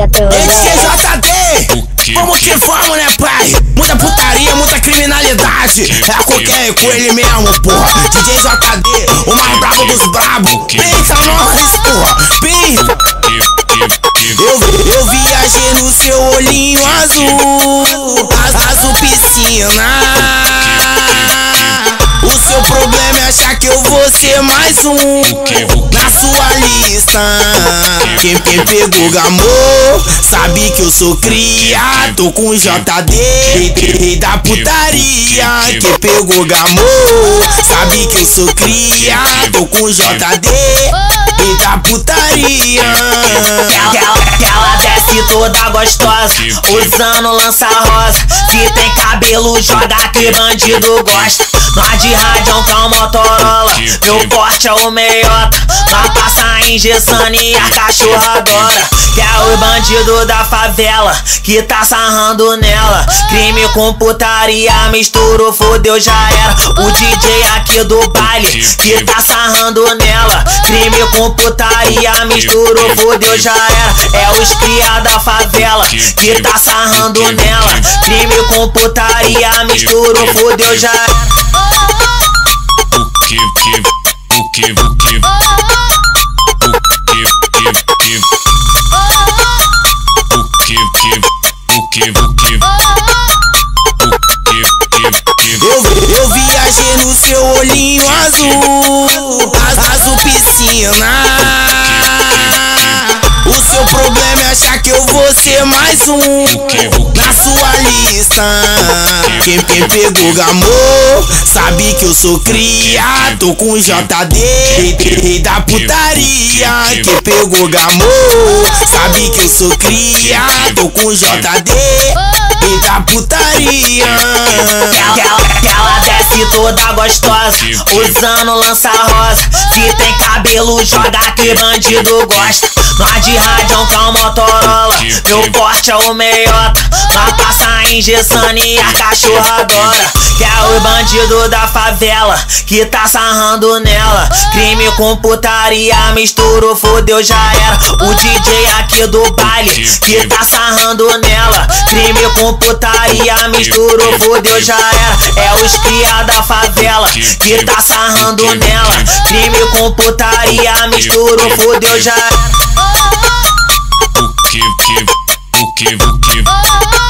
é tudo. MCJD, como que vamos, né, pai? Muita putaria, muita criminalidade. É a qualquer com ele mesmo, porra. DJ JD, o mais brabo dos brabos. Pensa nós, porra. Pensa. Eu, eu viajei no seu olhinho azul, azul piscina. Achar que eu vou ser mais um na sua lista. Quem, quem pegou gamô sabe que eu sou cria. Tô com JD, rei da putaria. Quem pegou gamô sabe que eu sou cria. Tô com JD, rei da putaria. Toda gostosa, usando lança rosa. Se tem cabelo, joga que bandido gosta. Nós de rádio com Motorola, meu corte é o meiota. Nós passa engessando e a cachorra adora. Que é o bandido da favela que tá sarrando nela. Crime com putaria, misturou, fodeu, já era. O DJ aqui do baile que tá sarrando nela. Crime com putaria, misturou, fodeu, já era. É os cria da favela que tá sarrando nela. Crime com putaria, misturou, fodeu, já. O que, que, o que, o que, o que, que, que, o que, que, o que, o que, o que, que, que, Eu, eu viajei no seu olhinho azul, az- azul piscina. Eu vou ser mais um na sua lista. Quem, quem pegou gamô sabe que eu sou cria. Tô com JD, rei, da putaria. Quem pegou gamô sabe que eu sou cria. Tô com JD, rei da putaria. Ela, ela, ela desce toda gostosa, usando lança rosa. Se tem cabelo, joga que bandido gosta. Nós de rádio com a Motorola, meu corte é o meiota. Nós passa engessando e a cachorra adora. Que é o bandido da favela que tá sarrando nela. Crime com putaria, misturou, fodeu, já era. O DJ aqui do baile que tá sarrando nela. Crime com putaria, misturou, fodeu, já era. É os cria da favela que tá sarrando nela. Crime com putaria, misturou, fodeu, já era que, que, o que, o que.